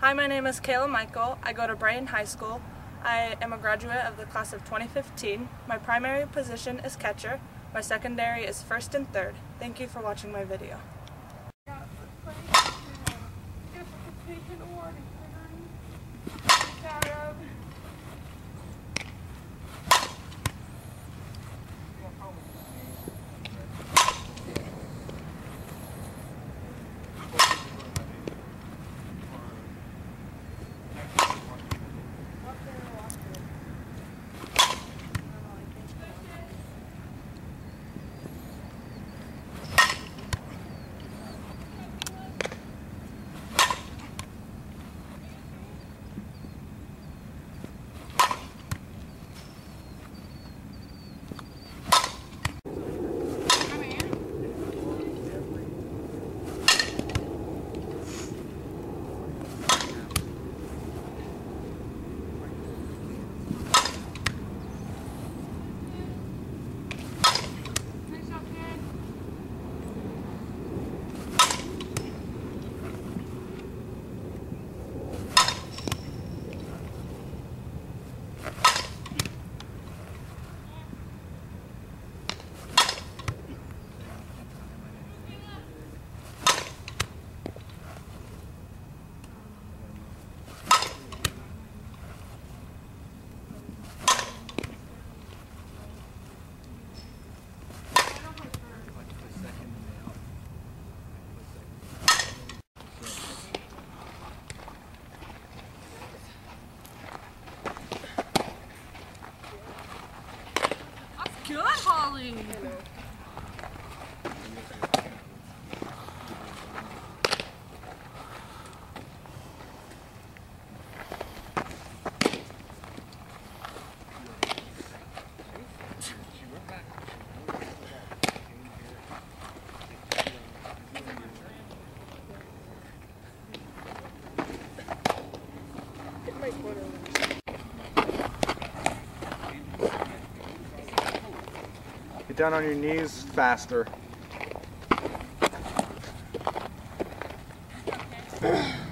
Hi, my name is Kayla Michel. I go to Brighton High School. I am a graduate of the class of 2015. My primary position is catcher. My secondary is first and third. Thank you for watching my video. Good, Holly. Down on your knees faster.